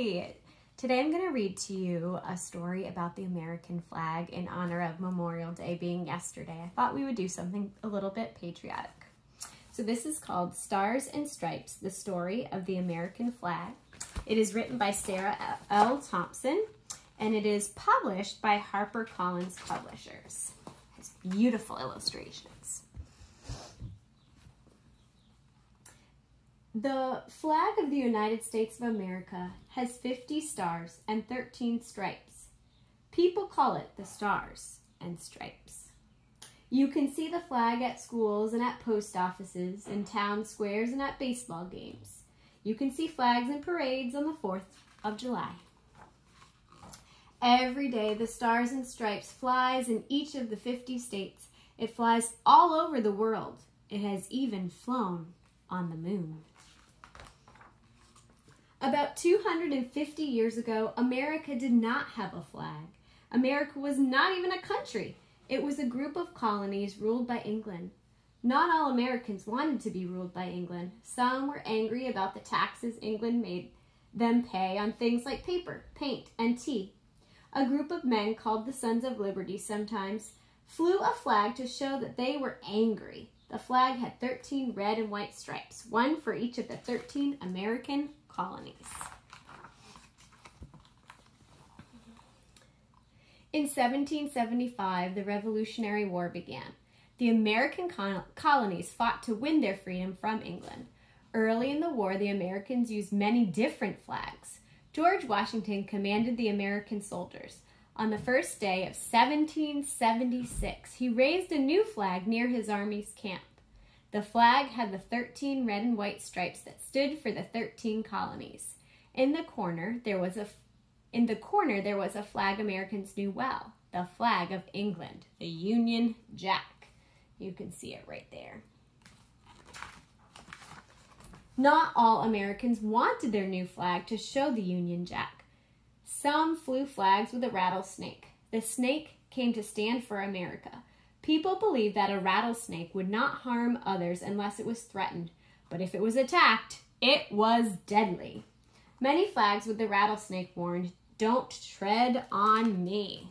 Today I'm going to read to you a story about the American flag in honor of Memorial Day being yesterday. I thought we would do something a little bit patriotic. So this is called Stars and Stripes, the story of the American flag. It is written by Sarah L. Thomson and it is published by HarperCollins Publishers. It has beautiful illustrations. The flag of the United States of America has 50 stars and 13 stripes. People call it the Stars and Stripes. You can see the flag at schools and at post offices, in town squares and at baseball games. You can see flags in parades on the 4th of July. Every day the Stars and Stripes flies in each of the 50 states. It flies all over the world. It has even flown on the moon. About 250 years ago, America did not have a flag. America was not even a country. It was a group of colonies ruled by England. Not all Americans wanted to be ruled by England. Some were angry about the taxes England made them pay on things like paper, paint, and tea. A group of men called the Sons of Liberty sometimes flew a flag to show that they were angry. The flag had 13 red and white stripes, one for each of the 13 American colonies. In 1775, the Revolutionary War began. The American colonies fought to win their freedom from England. Early in the war, the Americans used many different flags. George Washington commanded the American soldiers. On the first day of 1776, he raised a new flag near his army's camp. The flag had the 13 red and white stripes that stood for the 13 colonies. In the corner, there was a in the corner there was a flag Americans knew well, the flag of England, the Union Jack. You can see it right there. Not all Americans wanted their new flag to show the Union Jack. Some flew flags with a rattlesnake. The snake came to stand for America. People believed that a rattlesnake would not harm others unless it was threatened, but if it was attacked, it was deadly. Many flags with the rattlesnake warned, don't tread on me.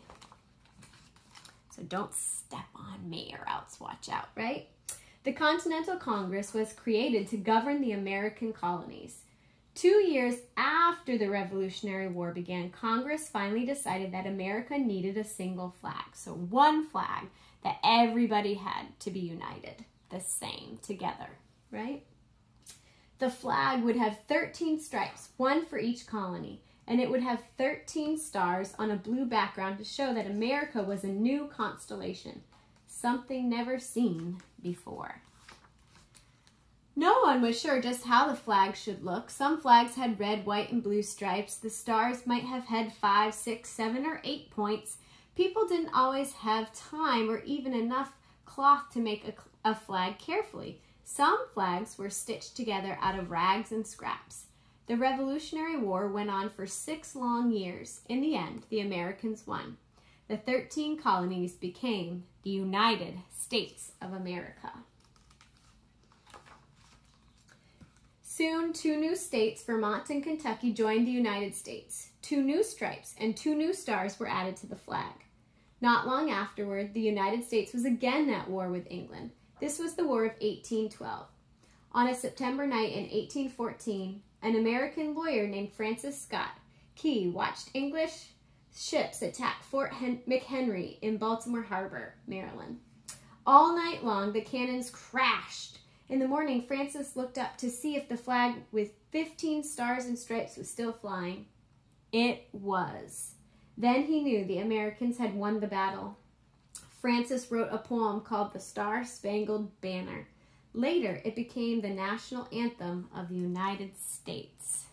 So don't step on me or else watch out, right? The Continental Congress was created to govern the American colonies. Two years after the Revolutionary War began, Congress finally decided that America needed a single flag. So one flag that everybody had to be united, the same, together, right? The flag would have 13 stripes, one for each colony, and it would have 13 stars on a blue background to show that America was a new constellation, something never seen before. No one was sure just how the flag should look. Some flags had red, white, and blue stripes. The stars might have had five, six, seven, or eight points, People didn't always have time or even enough cloth to make a, a flag carefully. Some flags were stitched together out of rags and scraps. The Revolutionary War went on for six long years. In the end, the Americans won. The 13 colonies became the United States of America. Soon, two new states, Vermont and Kentucky, joined the United States. Two new stripes and two new stars were added to the flag. Not long afterward, the United States was again at war with England. This was the War of 1812. On a September night in 1814, an American lawyer named Francis Scott Key watched English ships attack Fort Hen McHenry in Baltimore Harbor, Maryland. All night long, the cannons crashed. In the morning, Francis looked up to see if the flag with 15 stars and stripes was still flying. It was. Then he knew the Americans had won the battle. Francis wrote a poem called The Star Spangled Banner. Later, it became the national anthem of the United States.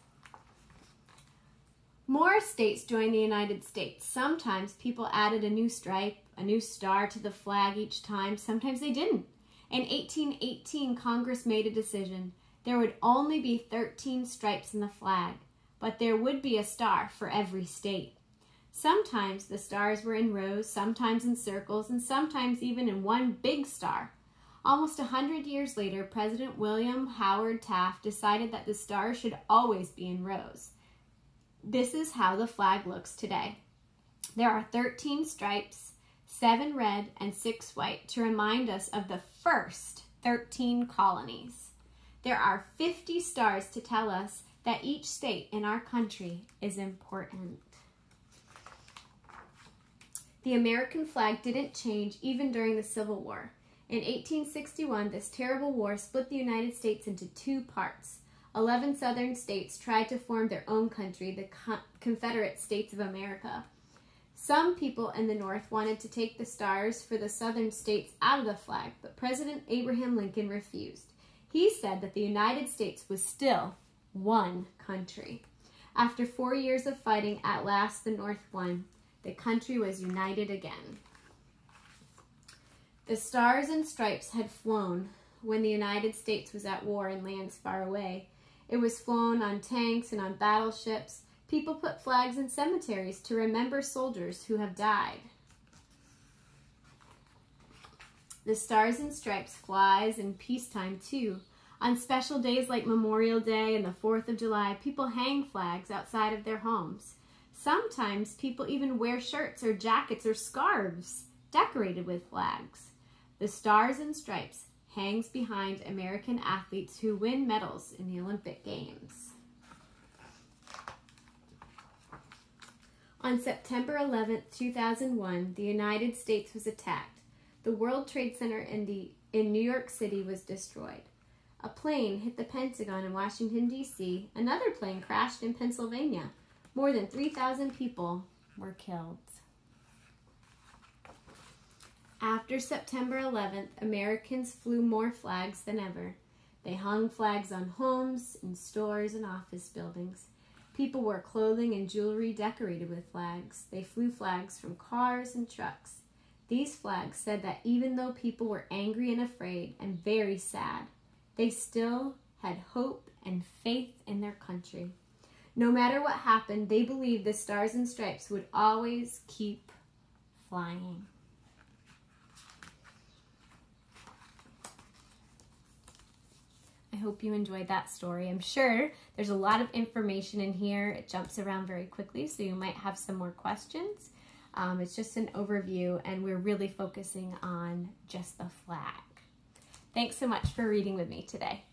More states joined the United States. Sometimes people added a new stripe, a new star to the flag each time. Sometimes they didn't. In 1818, Congress made a decision. There would only be 13 stripes in the flag, but there would be a star for every state. Sometimes the stars were in rows, sometimes in circles, and sometimes even in one big star. Almost a hundred years later, President William Howard Taft decided that the stars should always be in rows. This is how the flag looks today. There are 13 stripes, 7 red and 6 white to remind us of the first 13 colonies. There are 50 stars to tell us that each state in our country is important. The American flag didn't change even during the Civil War. In 1861, this terrible war split the United States into two parts. Eleven southern states tried to form their own country, the Confederate States of America. Some people in the North wanted to take the stars for the southern states out of the flag, but President Abraham Lincoln refused. He said that the United States was still one country. After four years of fighting, at last the North won. The country was united again. The stars and stripes had flown when the United States was at war in lands far away. It was flown on tanks and on battleships. People put flags in cemeteries to remember soldiers who have died. The stars and stripes flies in peacetime too. On special days like Memorial Day and the 4th of July, people hang flags outside of their homes. Sometimes people even wear shirts or jackets or scarves decorated with flags. The Stars and Stripes hangs behind American athletes who win medals in the Olympic Games. On September 11, 2001, the United States was attacked. The World Trade Center in, the, in New York City was destroyed. A plane hit the Pentagon in Washington, D.C. Another plane crashed in Pennsylvania. More than 3,000 people were killed. After September 11th, Americans flew more flags than ever. They hung flags on homes, in stores, and office buildings. People wore clothing and jewelry decorated with flags. They flew flags from cars and trucks. These flags said that even though people were angry and afraid and very sad, they still had hope and faith in their country. No matter what happened, they believed the stars and stripes would always keep flying. I hope you enjoyed that story. I'm sure there's a lot of information in here. It jumps around very quickly, so you might have some more questions. Um, it's just an overview, and we're really focusing on just the flag. Thanks so much for reading with me today.